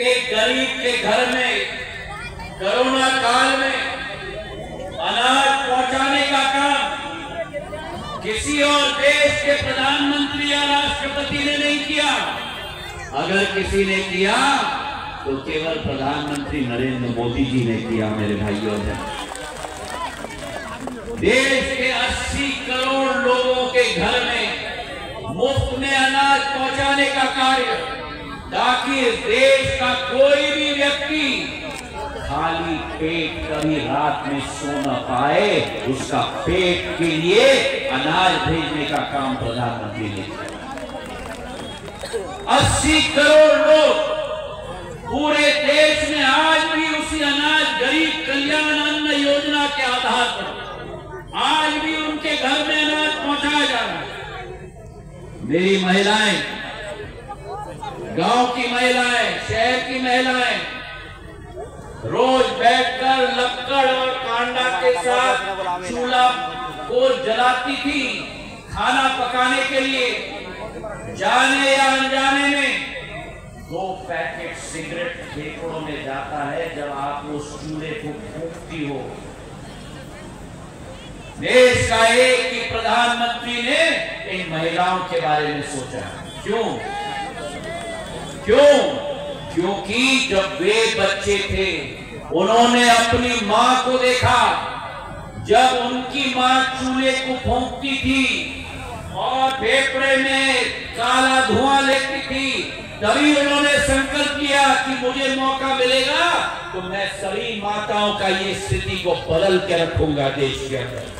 एक गरीब के घर में, कोरोना काल में अनाज पहुँचाने का काम किसी और देश के प्रधानमंत्री या राष्ट्रपति ने नहीं किया। अगर किसी ने किया तो केवल प्रधानमंत्री नरेंद्र मोदी जी ने किया, मेरे भाइयों ने। देश के 80 करोड़ लोगों के घर में मुफ़्त में अनाज पहुँचाने का कार्य, ताकि देश कोई भी व्यक्ति खाली पेट कभी रात में सो न पाए, उसका पेट के लिए अनाज भेजने का काम प्रधानमंत्री ने किया। अस्सी करोड़ लोग पूरे देश में आज भी उसी अनाज गरीब कल्याण अन्न योजना के आधार पर आज भी उनके घर में अनाज पहुँचाया जा रहा है। मेरी महिलाएँ, गाँव की महिलाएँ, शहर महिलाएँ रोज बैठकर लक्कड़ और कांडा के साथ चूल्हा को जलाती थी। खाना पकाने के लिए जाने या अनजाने में दो पैकेट सिगरेट फेफड़ों में जाता है जब आप उस चूल्हे को फूकती हो। देश का एक ही प्रधानमंत्री ने इन महिलाओं के बारे में सोचा। क्यों? क्यों? क्योंकि जब वे बच्चे थे, उन्होंने अपनी माँ को देखा। जब उनकी माँ चूल्हे को फूंकती थी और फेफड़े में काला धुआँ लेती थी, तभी उन्होंने संकल्प किया कि मुझे मौका मिलेगा तो मैं सभी माताओं का ये स्थिति को बदल के रखूँगा देश के अंदर।